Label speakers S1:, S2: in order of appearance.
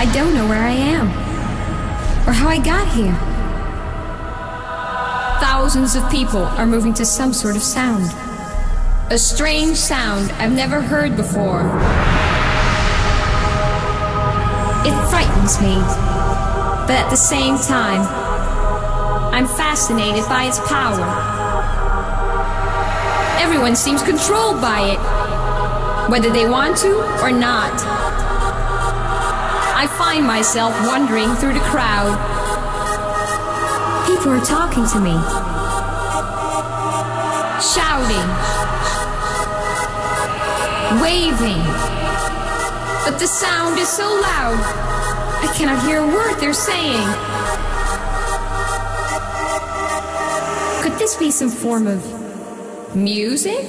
S1: I don't know where I am or how I got here. Thousands of people are moving to some sort of sound. A strange sound I've never heard before. It frightens me, but at the same time, I'm fascinated by its power. Everyone seems controlled by it, whether they want to or not. I find myself wandering through the crowd. People are talking to me, shouting, waving. But the sound is so loud, I cannot hear a word they're saying. Could this be some form of music?